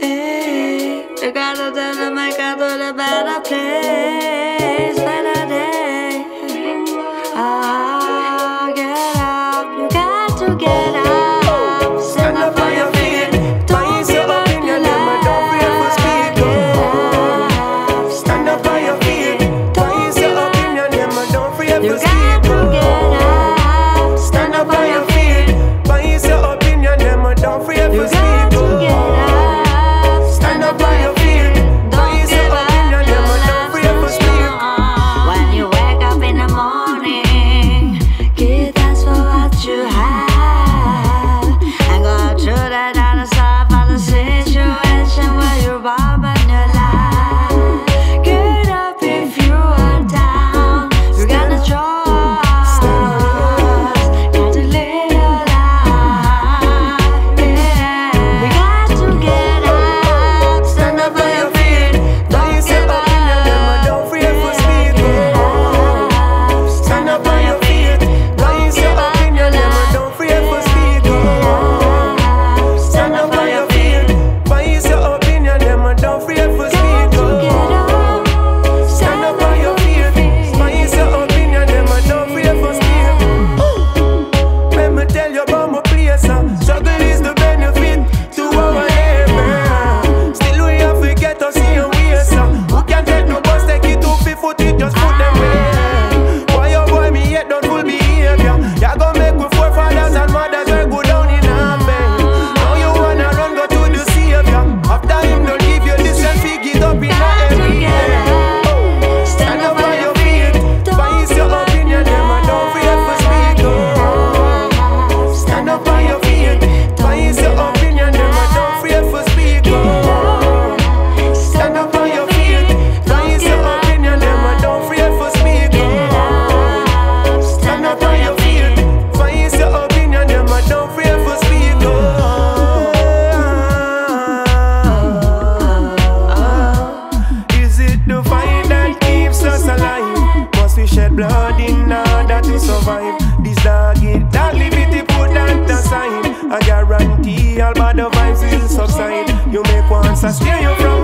Hey, I gotta dilemma, I got a better place, better day. i get up, you got to get blood in order to survive. This dog it that liberty put that aside. I guarantee all bad vibes will subside. You make one, I steer you from